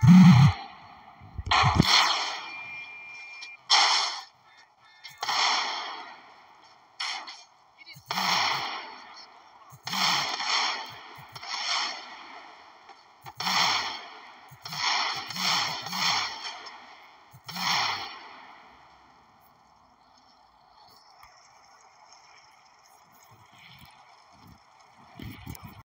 you